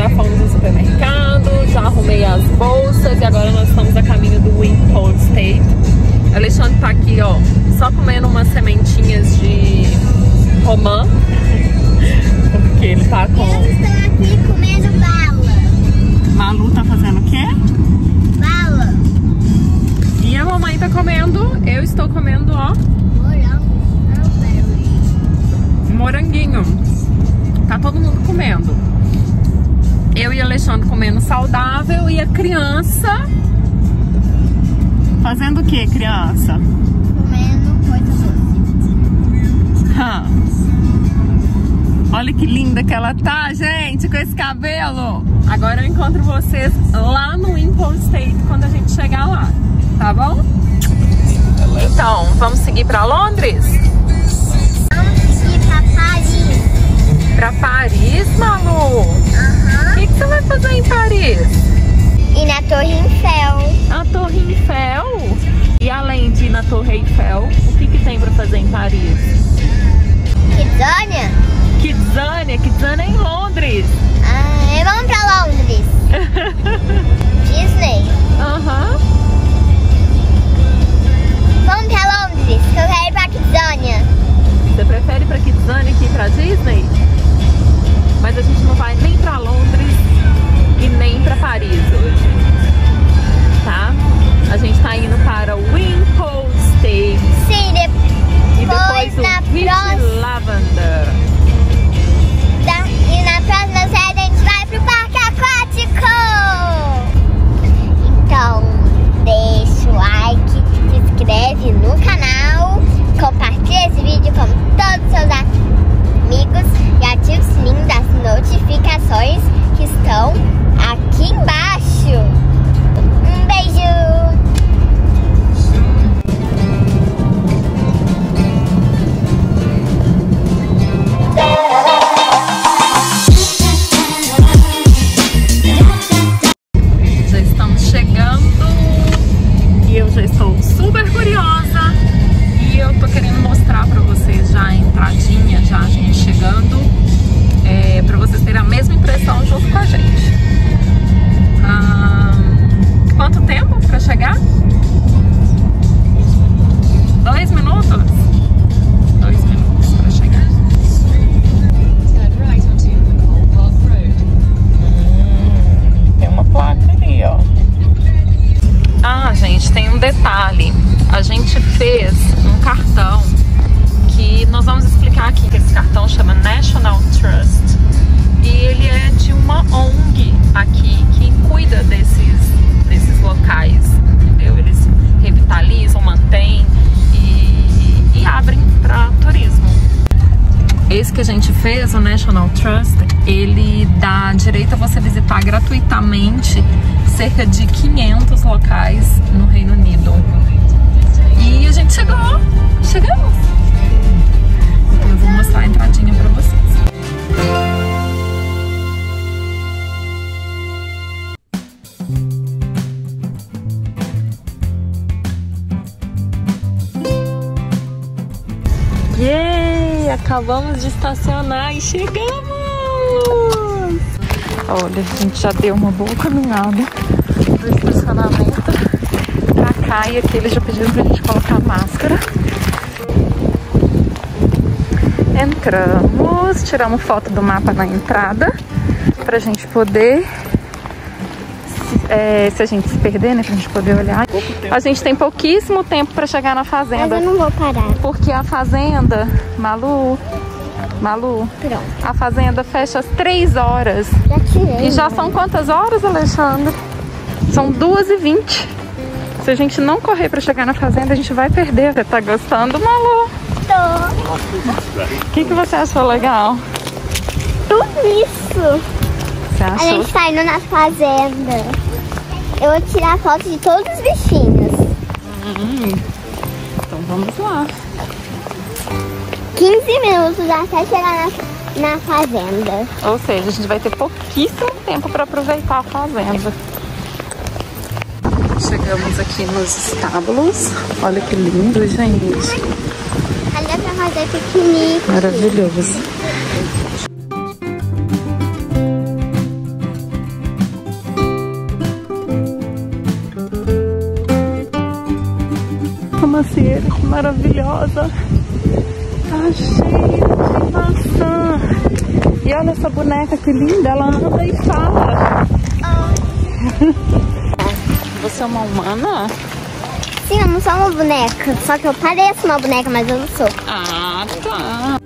já fomos no supermercado, já arrumei as bolsas e agora nós estamos a caminho do Wimpole State. O Alexandre tá aqui, ó, só comendo umas sementinhas de romã, porque ele tá com... Eu estou aqui comendo bala. Malu tá fazendo o quê? Bala. E a mamãe tá comendo, eu estou comendo, ó. Strawberry. moranguinho. Tá todo mundo comendo. Eu e o Alexandre comendo saudável e a criança fazendo o que, criança? Comendo. Olha que linda que ela tá, gente, com esse cabelo. Agora eu encontro vocês lá no Impulse State quando a gente chegar lá, tá bom? Então, vamos seguir pra Londres? Pra Paris, Malu? O Aham. que, que você vai fazer em Paris? E na Torre Eiffel. A Torre Eiffel. E além de ir na Torre Eiffel, o que, que tem pra fazer em Paris? Kidzania? Kidzania, Kidzania é em Londres. Ah, e vamos pra Londres. Disney. Aham. Fez, o National Trust, ele dá direito a você visitar gratuitamente cerca de 500 locais no Reino Unido. E a gente chegou, chegamos. Eu vou mostrar a entradinha pra vocês. Acabamos de estacionar e chegamos! Olha, a gente já deu uma boa caminhada do estacionamento pra cá e aqui eles já pediram pra gente colocar máscara. Entramos, tiramos foto do mapa na entrada pra gente poder é, se a gente se perder, né, pra gente poder olhar. A gente tem pouquíssimo tempo pra chegar na Mas fazenda. eu não vou parar. Porque a fazenda, Malu, Malu, Pronto. a fazenda fecha às 3 horas. Já tirei. E já são quantas horas, Alexandre? São 2 e 20 Se a gente não correr pra chegar na fazenda, a gente vai perder. Você tá gostando, Malu? Tô. O que, que você achou legal? Tudo isso. A gente tá indo na fazenda. Eu vou tirar foto de todos os bichinhos. Hum, então vamos lá. 15 minutos até chegar na, na fazenda. Ou seja, a gente vai ter pouquíssimo tempo para aproveitar a fazenda. Chegamos aqui nos estábulos. Olha que lindo, gente. Ali é pra fazer piquenique. Maravilhoso. Maravilhosa. Tá cheia de maçã. E olha essa boneca que linda, ela anda e fala. Você é uma humana? Sim, eu não sou uma boneca. Só que eu pareço uma boneca, mas eu não sou. Ah, tá.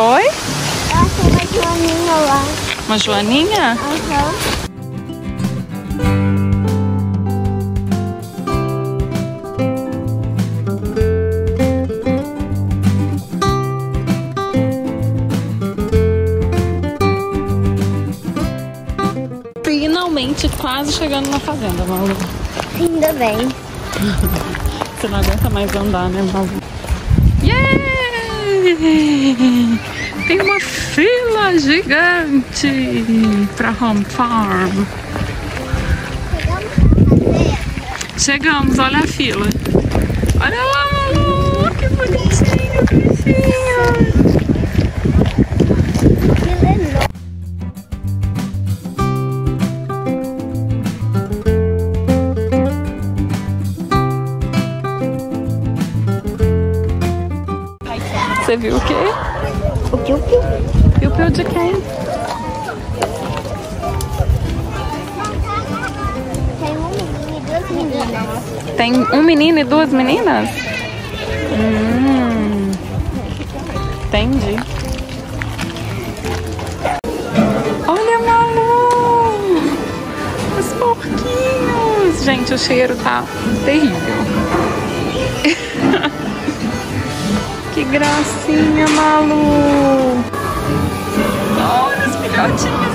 Oi? Eu achei uma joaninha lá. Uma joaninha? Aham. Finalmente quase chegando na fazenda, Malu. Ainda bem. Você não aguenta mais andar, né, Malu? Yeah! Tem uma fila gigante pra Home Farm. Chegamos, olha a fila. Olha lá, Malu, que bonitinho, bichinho. Você viu o quê? O que o que? Piu-piu de quem? Tem um menino e duas meninas. Tem um menino e duas meninas? Hum, entendi. Olha, Malu! Os porquinhos! Gente, o cheiro tá terrível. gracinha, Malu! Olha os filhotinhos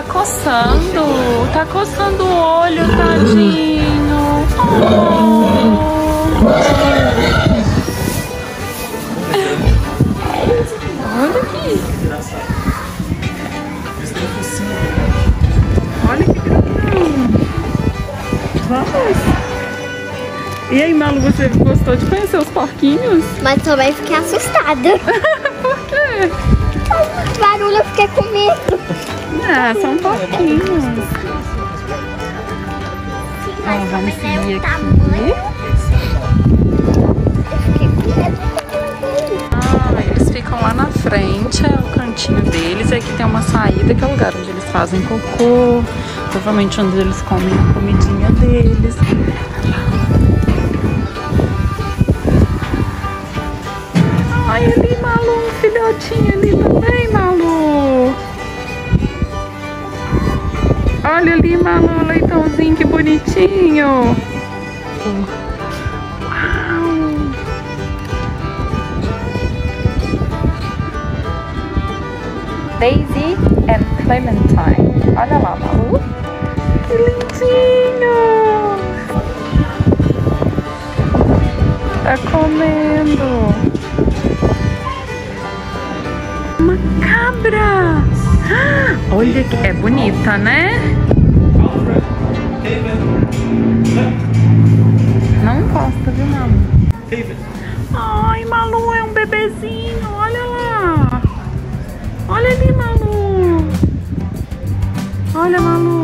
Tá coçando! Tá coçando o olho, tadinho! Oh. Olha aqui! Olha que grandão! Vamos! E aí, Malu, você gostou de conhecer os porquinhos? Mas também fiquei assustada. Por quê? Barulho eu fiquei com medo. Ah, são porquinhos. Mas vamos é seguir aqui. Ah, eles ficam lá na frente, é o cantinho deles. E aqui tem uma saída, que é o lugar onde eles fazem cocô. Provavelmente onde eles comem a comidinha deles. Que bonitinho. Uau. Daisy and Clementine. Olha lá, Malu. Que lindinho! Tá comendo. Uma cabra! Ah, Olha que é bonita, né? Não encosta, viu, Malu? Ai, Malu, é um bebezinho, olha lá. Olha ali, Malu. Olha, Malu.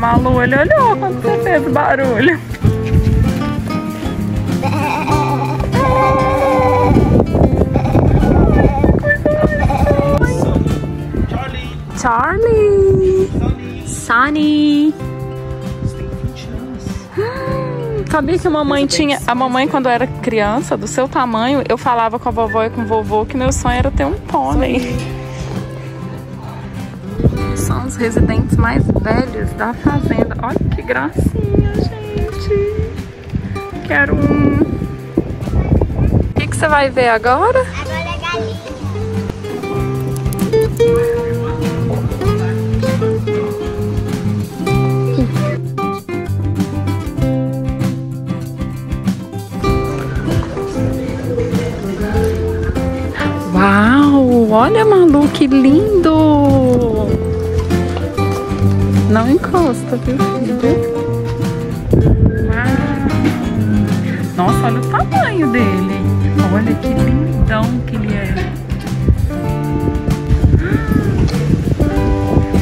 Malu, ele olhou quando você fez o barulho. Charlie, Charlie! Sunny. Sunny! Você tem 20 anos. Sabia que a mamãe tinha. A mamãe, quando eu era criança, do seu tamanho, eu falava com a vovó e com o vovô que meu sonho era ter um pônei. São os residentes mais velhos da fazenda. Olha que gracinha, gente. Quero um. O que, que você vai ver agora? Agora é galinha. Uau! Olha, Malu, que lindo! Não encosta, viu, filho? Nossa, olha o tamanho dele. Olha que lindão que ele é.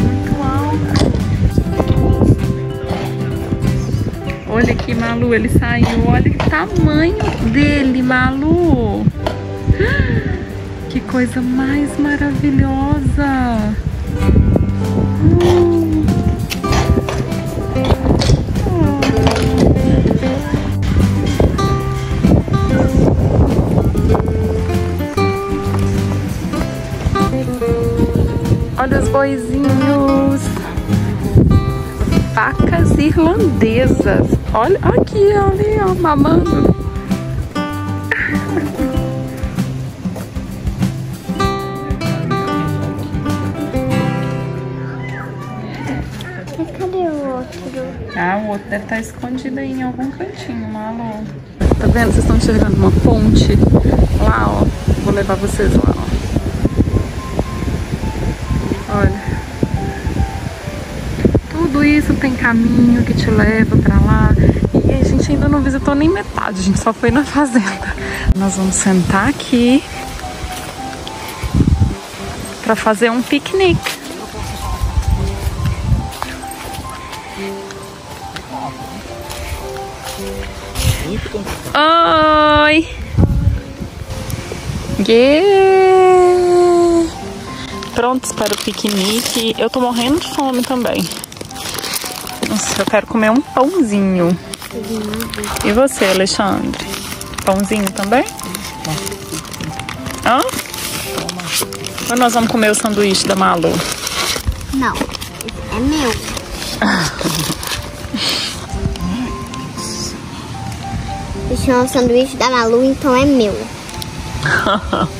Muito alto. Olha aqui, Malu, ele saiu. Olha o tamanho dele, Malu. Que coisa mais maravilhosa! Uh. Olha os boizinhos! Vacas irlandesas. Olha aqui, ali, ó, mamando. Cadê o outro? Ah, o outro deve estar escondido aí em algum cantinho, Malu. Tá vendo? Vocês estão enxergando uma ponte? Lá, ó. Vou levar vocês lá, ó. Olha. Tudo isso tem caminho que te leva pra lá. E a gente ainda não visitou nem metade, a gente só foi na fazenda. Nós vamos sentar aqui pra fazer um piquenique. Oi! Yeah! Prontos para o piquenique. Eu tô morrendo de fome também. Nossa, eu quero comer um pãozinho. E você, Alexandre? Pãozinho também? Hã? Ou nós vamos comer o sanduíche da Malu? Não, é meu. Esse é um sanduíche da Malu, então é meu.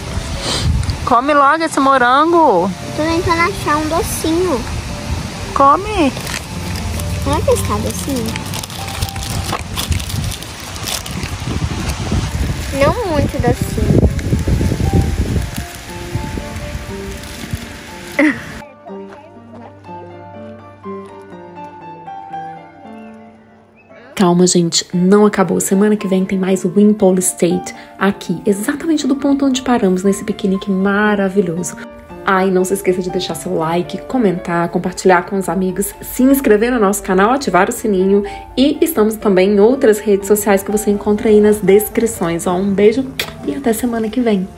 Come logo esse morango. Tô tentando achar um docinho. Come. Será que está docinho? Não muito docinho. Calma, gente, não acabou. Semana que vem tem mais Wimpole State aqui, exatamente do ponto onde paramos nesse piquenique maravilhoso. Ah, não se esqueça de deixar seu like, comentar, compartilhar com os amigos, se inscrever no nosso canal, ativar o sininho e estamos também em outras redes sociais que você encontra aí nas descrições. Ó, um beijo e até semana que vem.